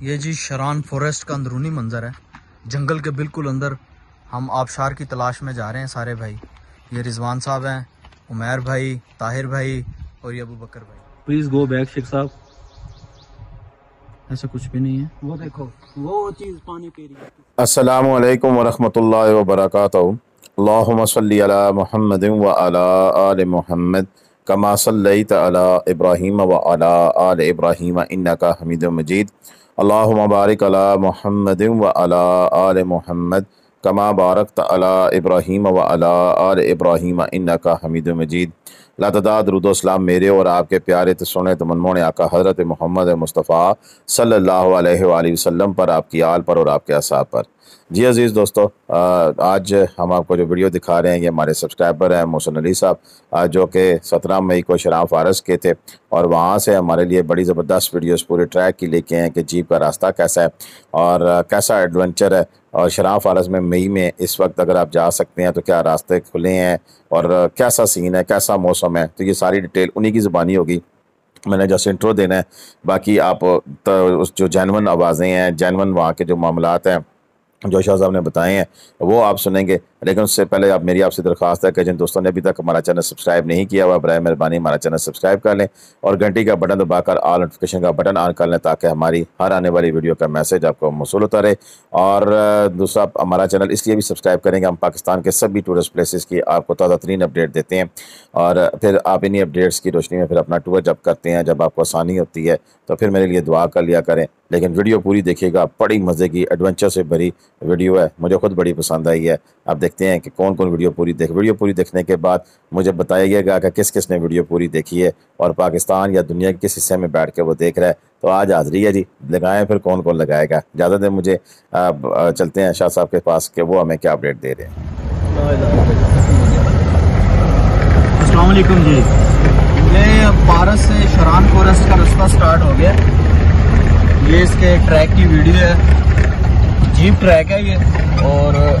یہ جی شران فوریسٹ کا اندرونی منظر ہے۔ جنگل کے بالکل اندر ہم آبشار کی تلاش میں جا رہے ہیں سارے بھائی۔ یہ رضوان صاحب ہیں عمیر بھائی طاہر بھائی اور یہ ابو بکر بھائی۔ پلیز گو بیک شیخ صاحب۔ ایسا کچھ بھی نہیں ہے۔ وہ دیکھو وہ چیز پانی پی رہی ہے السلام علیکم ورحمۃ اللہ وبرکاتہ۔ اللہم صلی علی محمد و علی آل محمد۔ کما صلیت علی ابراہیم و علی آل ابراہیم، انکا حمید مجید. اللہم بارک علی محمد و علی آل محمد کما بارکت علی ابراہیم و علی آل ابراہیم، انکا حمید مجید. لاتداد رود و اسلام میرے اور آپ کے پیارے تسونے تمنمون آقا حضرت محمد مصطفیٰ صلی اللہ علیہ وآلہ وسلم پر، آپ کی آل پر اور آپ کے اصحاب پر. جی عزیز دوستو آج ہم آپ کو جو ویڈیو دکھا رہے ہیں، یہ ہمارے سبسکرائبر ہیں، محسن علی صاحب جو کہ سترہ مئی کو شرام فارس کے تھے، اور وہاں سے ہمارے لیے بڑی زبردست ویڈیوز پورے ٹریک کی لے کے ہیں کہ جیپ کا راستہ کیسا ہے، اور کیسا ایڈونچر ہے، اور شرام فارس میں مئی میں اس وقت اگر آپ جا سکتے ہیں تو کیا راستے کھلے ہیں، اور کیسا سین ہے، کیسا موسم ہے، تو یہ ساری ڈیٹیل انہی کی زبانی ہوگی۔ میں نے جیسے انٹرو دینا ہے، باقی آپ جو جینون آوازیں ہیں جینون وہاں کے جو معاملات ہیں جو شاہ صاحب نے بتائے ہیں، وہ آپ سنیں گے۔ لیکن اس سے پہلے آپ میری آپ سے درخواست ہے کہ جن دوستوں نے ابھی تک ہمارا چینل سبسکرائب نہیں کیا ہوا برائے مہربانی ہمارا چینل سبسکرائب کر لیں۔ اور گھنٹی کا بٹن دبا کر آل نوٹیفکیشن کا بٹن آن کر لیں تاکہ ہماری ہر آنے والی ویڈیو کا میسج آپ کو موصول ہوتا رہے۔ اور دوسرا ہمارا چینل اس لیے بھی سبسکرائب کریں گے، ہم پاکستان کے سبھی ٹورسٹ پلیسز کی آپ کو تازہ ترین اپڈیٹ دیتے ہیں۔ اور پھر آپ انہی اپڈیٹس کی روشنی میں پھر اپنا ٹور جب کرتے ہیں، جب آپ کو آسانی ہوتی ہے، تو پھر میرے لیے دعا کر لیا کریں۔ لیکن ویڈیو پوری دیکھیے گا، بڑی مزے کی ایڈونچر سے بھری ویڈیو ہے۔ مجھے خود بڑی پسند آئی ہے۔ آپ دیکھتے ہیں کہ کون کون ویڈیو پوری دیکھ، ویڈیو پوری دیکھنے کے بعد مجھے بتایا گیا کہ کس کس نے ویڈیو پوری دیکھی ہے اور پاکستان یا دنیا کے کس حصے میں بیٹھ کے وہ دیکھ رہا ہے۔ تو آج حاضری ہے جی لگائیں پھر کون کون لگائے گا۔ زیادہ دیر مجھے چلتے ہیں شاہ صاحب کے پاس کہ وہ ہمیں کیا اپڈیٹ دے رہے ہیں۔ السلام علیکم جی۔ پارس سے شران فورسٹ کا رستہ سٹارٹ ہو گیا۔ یہ اس کے ٹریک کی ویڈیو ہے۔ جیپ ٹریک ہے یہ۔ اور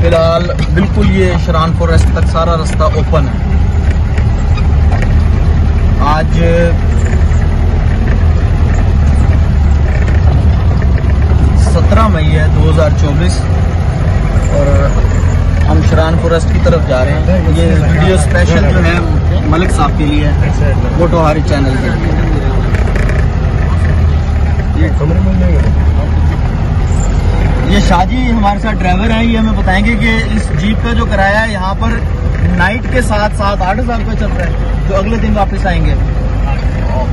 فی الحال بالکل یہ شران فورسٹ تک سارا رستہ اوپن ہے۔ آج سترہ مئی ہے دو ہزار چوبیس۔ اور ہم شران فورسٹ کی طرف جا رہے ہیں۔ یہ ویڈیو اسپیشل جو ہے ملک صاحب کے لیے فوٹو ہاری چینل کے لیے۔ یہ شاہ جی ہمارے ساتھ ڈرائیور ہیں یہ ہمیں بتائیں گے کہ اس جیپ کا جو کرایہ ہے، یہاں پر نائٹ کے ساتھ ساتھ آٹھ ہزار روپے چل رہا ہے، جو اگلے دن واپس آئیں گے۔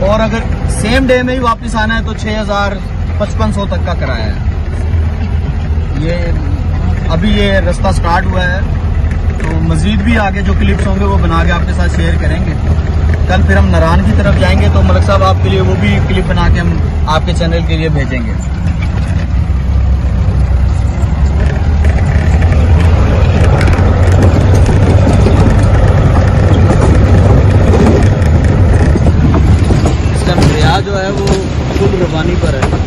اور اگر سیم ڈے میں ہی واپس آنا ہے، تو چھ ہزار پچپن سو تک کا کرایہ ہے۔ یہ ابھی یہ رستہ سٹارٹ ہوا ہے۔ تو مزید بھی آگے جو کلپس ہوں گے، وہ بنا کے آپ کے ساتھ شیئر کریں گے۔ کل پھر ہم نران کی طرف جائیں گے تو ملک صاحب آپ کے لیے وہ بھی کلپ بنا کے ہم آپ کے چینل کے لیے بھیجیں گے اس ٹائم دریا جو ہے وہ خود روانی پر ہے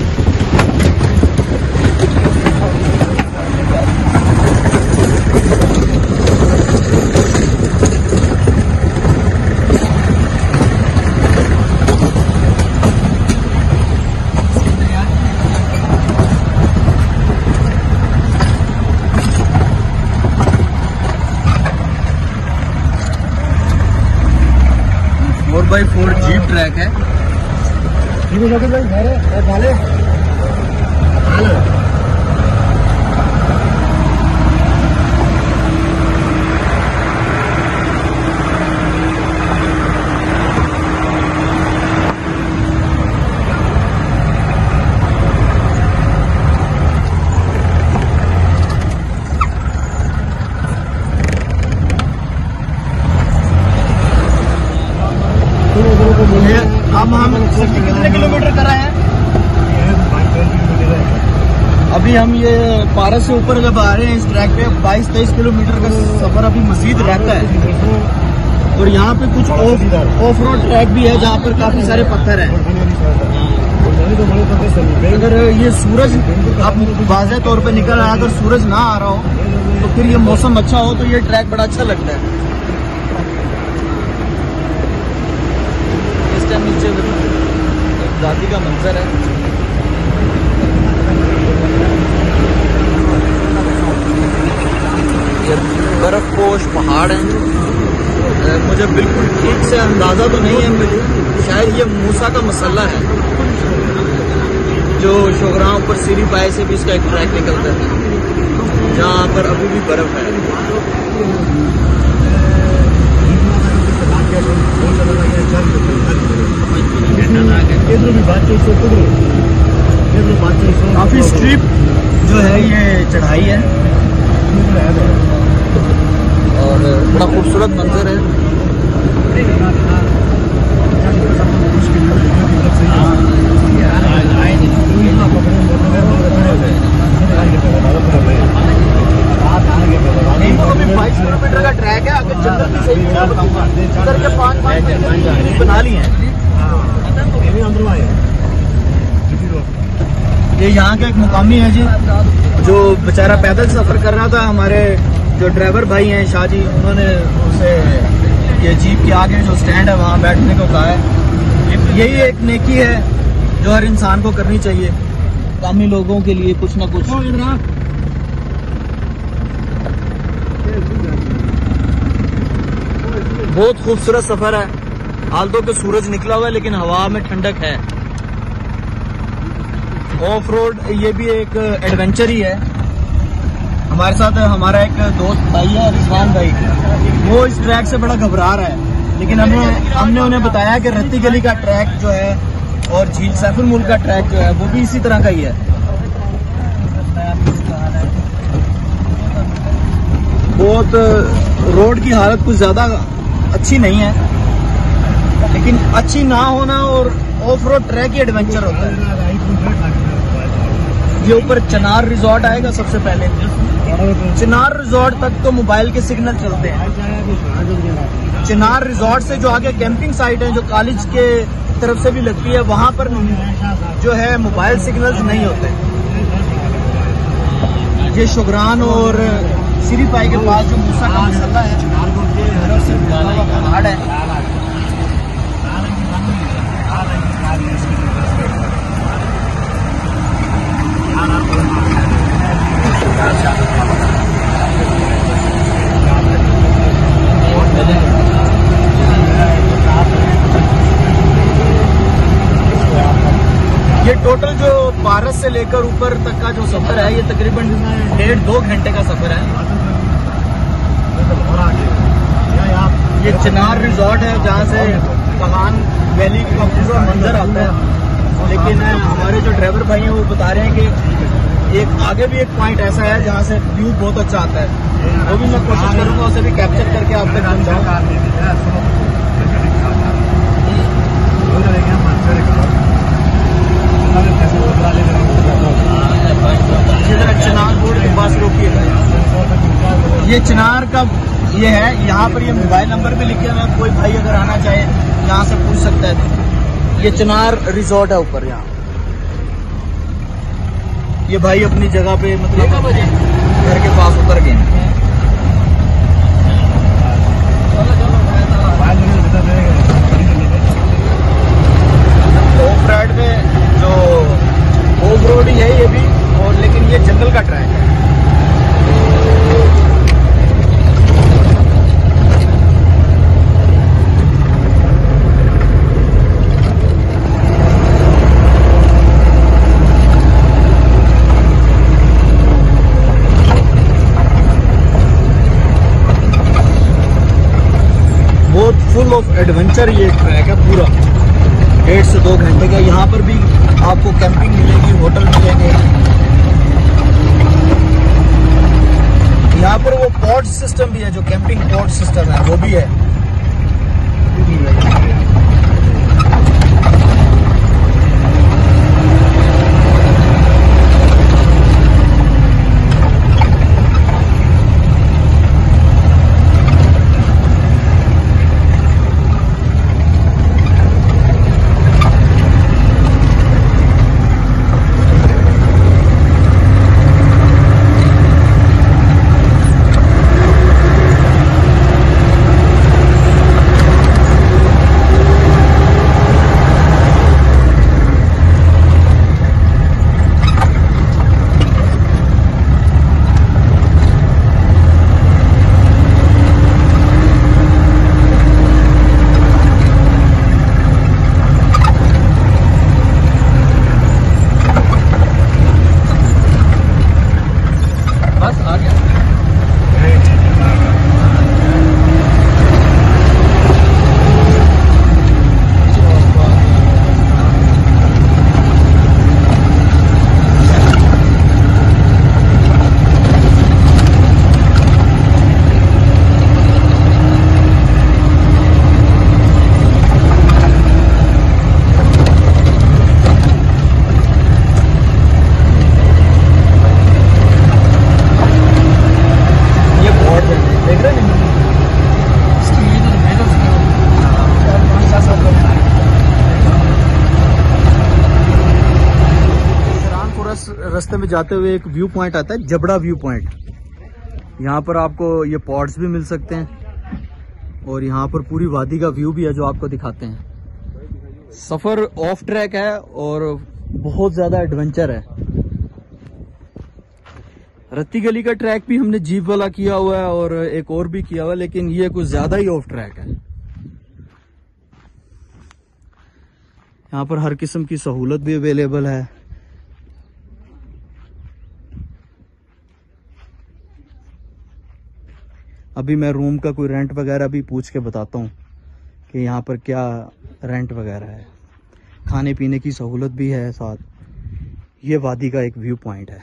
four by four jeep track ہے کتنے کلو میٹر کر رہے ہیں ابھی ہم یہ پارس سے اوپر جب آ رہے ہیں اس ٹریک پہ، بائیس تیئیس کلو میٹر کا سفر ابھی مزید رہتا ہے۔ اور یہاں پہ کچھ آف روڈ ٹریک بھی ہے جہاں پر کافی سارے پتھر ہیں۔ اگر یہ سورج اب واضح طور پہ نکل رہا ہے اگر سورج نہ آ رہا ہو تو پھر یہ موسم اچھا ہو تو یہ ٹریک بڑا اچھا لگتا ہے۔ آزادی کا منظر ہے۔ برف پوش پہاڑ ہیں۔ مجھے بالکل ٹھیک سے اندازہ تو نہیں ہے، مجھے شاید یہ موسا کا مسئلہ ہے۔ جو شوگراؤں پر سیری پائے سے بھی اس کا ایک ٹریک نکلتا ہے۔ جہاں پر ابھی بھی برف ہے۔ کافی اسٹریپ جو ہے یہ چڑھائی ہے۔ اور بڑا خوبصورت منظر ہے بائیس کلو میٹر کا ٹریک ہے اگر جنگل بھی صحیح نہیں بتاؤں گا ادھر کے پانچ پانچ منٹ بنا لی ہیں یہ یہاں کا ایک مقامی ہے جی جو بیچارہ پیدل سفر کر رہا تھا ہمارے جو ڈرائیور بھائی ہیں شاہ جی انہوں نے اسے یہ جیپ کے آگے جو سٹینڈ ہے وہاں بیٹھنے کو کہا ہے۔ یہی ایک نیکی ہے جو ہر انسان کو کرنی چاہیے۔ مقامی لوگوں کے لیے کچھ نہ کچھ۔ بہت خوبصورت سفر ہے۔ حال تو کہ سورج نکلا ہوا ہے لیکن ہوا میں ٹھنڈک ہے۔ آف روڈ یہ بھی ایک ایڈونچر ہی ہے۔ ہمارے ساتھ ہمارا ایک دوست بھائی ہے، رضوان بھائی۔ وہ اس ٹریک سے بڑا گھبرا رہا ہے۔ لیکن ہمیں ہم نے انہیں بتایا کہ رتی گلی کا ٹریک جو ہے اور جھیل سیف الملک کا ٹریک جو ہے، وہ بھی اسی طرح کا ہی ہے۔ بہت روڈ کی حالت کچھ زیادہ اچھی نہیں ہے۔ لیکن اچھی نہ ہونا اور آف روڈ ٹریک ہی ایڈونچر ہوتا ہے۔ یہ اوپر چنار ریزورٹ آئے گا سب سے پہلے۔ چنار ریزورٹ تک تو موبائل کے سگنل چلتے ہیں۔ چنار ریزورٹ سے جو آگے کیمپنگ سائٹ ہے جو کالج کے طرف سے بھی لگتی ہے، وہاں پر جو ہے موبائل سگنلز نہیں ہوتے۔ یہ شگران اور سری پائی کے پاس جو موسا کا مسئلہ ہے پہاڑ ہے یہ ٹوٹل جو پارس سے لے کر اوپر تک کا جو سفر ہے یہ تقریباً ڈیڑھ دو گھنٹے کا سفر ہے یہ چنار ریزورٹ ہے جہاں سے پہان ویلی کا پورا منظر آتا ہے لیکن ہمارے جو ڈرائیور بھائی ہیں وہ بتا رہے ہیں کہ ایک آگے بھی ایک پوائنٹ ایسا ہے جہاں سے ویو بہت اچھا آتا ہے وہ بھی میں کوشش کروں گا اسے بھی کیپچر کر کے آپ تک پہنچاؤں یہ ذرا چنار بورڈ کے پاس روکیے یہ چنار کا یہ ہے یہاں پر یہ موبائل نمبر بھی لکھے ہوئے کوئی بھائی اگر آنا چاہے یہاں سے پوچھ سکتا ہے۔ یہ چنار ریزورٹ ہے اوپر یہاں۔ یہ بھائی اپنی جگہ پہ مطلب گھر کے پاس اتر گئے ہیں رائڈ میں جو آف روڈ ہی ہے یہ بھی لیکن یہ جنگل کا ٹریک ہے۔ بہت فل آف ایڈونچر یہ ٹریک ہے پورا۔ ڈیڑھ سے دو گھنٹے کا۔ یہاں پر بھی آپ کو کیمپنگ ملے گی ہوٹل ملیں گے۔ یہاں پر وہ پورٹ سسٹم بھی ہے، جو کیمپنگ پورٹ سسٹم ہے، وہ بھی ہے۔ جاتے ہوئے ایک ویو پوائنٹ آتا ہے، جبڑا ویو پوائنٹ یہاں پر آپ کو یہ پوٹس بھی مل سکتے ہیں اور یہاں پر پوری وادی کا ویو بھی ہے جو آپ کو دکھاتے ہیں۔ سفر آف ٹریک ہے اور بہت زیادہ ایڈونچر ہے۔ رتی گلی کا ٹریک بھی ہم نے جیپ والا کیا ہوا ہے اور ایک اور بھی کیا ہوا ہے، لیکن یہ کچھ زیادہ ہی آف ٹریک ہے۔ یہاں پر ہر قسم کی سہولت بھی اویلیبل ہے۔ ابھی میں روم کا کوئی رینٹ وغیرہ بھی پوچھ کے بتاتا ہوں کہ یہاں پر کیا رینٹ وغیرہ ہے۔ کھانے پینے کی سہولت بھی ہے ساتھ۔ یہ وادی کا ایک ویو پوائنٹ ہے۔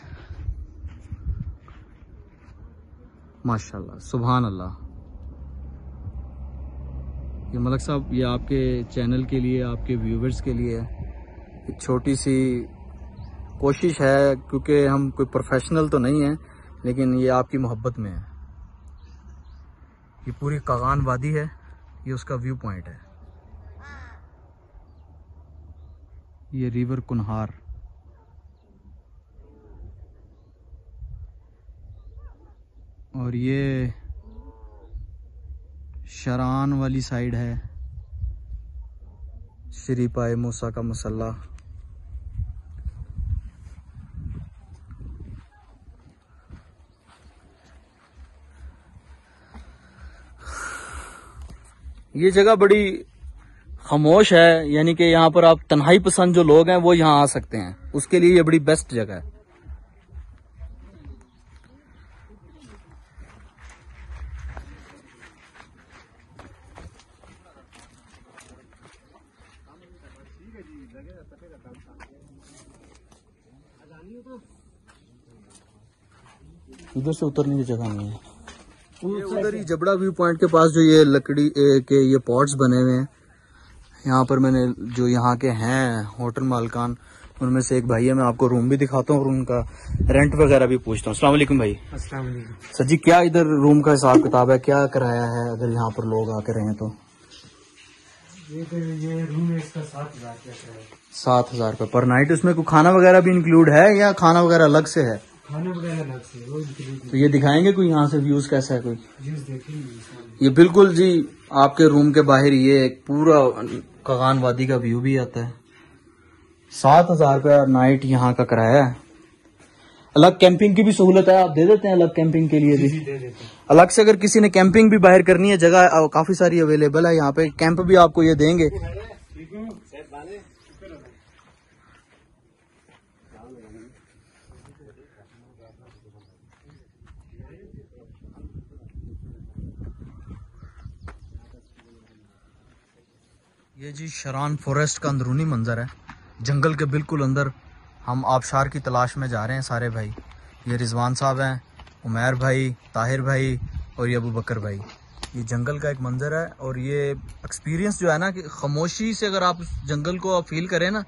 ماشاء اللہ سبحان اللہ یہ ملک صاحب، یہ آپ کے چینل کے لیے، آپ کے ویورز کے لیے ایک چھوٹی سی کوشش ہے، کیونکہ ہم کوئی پروفیشنل تو نہیں ہیں، لیکن یہ آپ کی محبت میں ہے۔ یہ پوری کاغان وادی ہے یہ اس کا ویو پوائنٹ ہے۔ یہ ریور کنہار۔ اور یہ شران والی سائیڈ ہے۔ شری پائے موسا کا مسلح یہ جگہ بڑی خاموش ہے یعنی کہ یہاں پر آپ تنہائی پسند جو لوگ ہیں وہ یہاں آ سکتے ہیں۔ اس کے لیے یہ بڑی بیسٹ جگہ ہے۔ ادھر سے اترنے کی جگہ نہیں ہے۔ ادھر ہی جبڑا ویو پوائنٹ کے پاس جو یہ لکڑی کے یہ پوٹس بنے ہوئے ہیں۔ یہاں پر میں نے جو یہاں کے ہیں ہوٹل مالکان ان میں سے ایک بھائی ہے میں آپ کو روم بھی دکھاتا ہوں اور ان کا رینٹ وغیرہ بھی پوچھتا ہوں۔ السلام علیکم بھائی۔ السلام علیکم۔ سر جی کیا ادھر روم کا حساب کتاب ہے؟ کیا کرایہ ہے؟ اگر یہاں پر لوگ آ کے رہیں تو۔ سات ہزار روپے پر نائٹ اس میں کوئی کھانا وغیرہ بھی انکلوڈ ہے یا کھانا وغیرہ الگ سے ہے؟ تو یہ دکھائیں گے کوئی یہاں سے ویوز کیسا ہے کوئی؟ یہ بالکل جی آپ کے روم کے باہر یہ ایک پورا کغان وادی کا ویو بھی آتا ہے۔ سات ہزار روپیہ نائٹ یہاں کا کرایہ ہے۔ الگ کیمپنگ کی بھی سہولت ہے آپ دے دیتے ہیں الگ کیمپنگ کے لیے بھی۔ دیتے ہیں۔ الگ سے اگر کسی نے کیمپنگ بھی باہر کرنی ہے جگہ کافی ساری اویلیبل ہے۔ یہاں پہ کیمپ بھی آپ کو یہ دیں گے۔ یہ جی شران فوریسٹ کا اندرونی منظر ہے۔ جنگل کے بالکل اندر ہم آبشار کی تلاش میں جا رہے ہیں سارے بھائی۔ یہ رضوان صاحب ہیں، عمیر بھائی، طاہر بھائی اور یہ ابو بکر بھائی۔ یہ جنگل کا ایک منظر ہے اور یہ ایکسپیرینس جو ہے نا کہ خاموشی سے اگر آپ اس جنگل کو فیل کریں نا،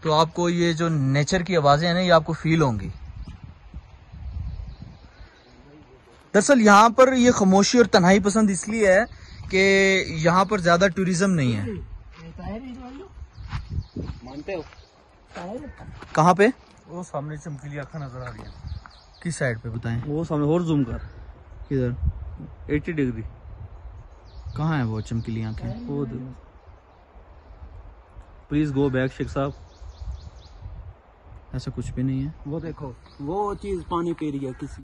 تو آپ کو یہ جو نیچر کی آوازیں ہیں نا یہ آپ کو فیل ہوں گی۔ دراصل یہاں پر یہ خاموشی اور تنہائی پسند اس لیے ہے کہ یہاں پر زیادہ ٹوریزم نہیں ہے۔ کہاں پہ؟ وہ سامنے چمکیلی آنکھیں نظر آ رہی ہیں۔ کس سائڈ پہ بتائیں؟ وہ سامنے اور زوم کر۔ کدھر؟ Eighty degree. کہاں ہے وہ چمکیلی آنکھیں؟ وہ پلیز گو بیک شیخ صاحب۔ ایسا کچھ بھی نہیں ہے۔ وہ دیکھو وہ چیز پانی پی رہی ہے کسی